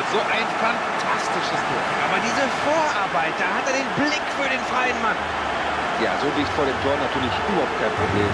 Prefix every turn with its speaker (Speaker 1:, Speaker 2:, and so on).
Speaker 1: Tor. So ein fantastisches Tor.
Speaker 2: Aber diese Vorarbeit, da hat er den Blick für den freien Mann.
Speaker 3: Ja, so dicht vor dem Tor natürlich überhaupt kein Problem.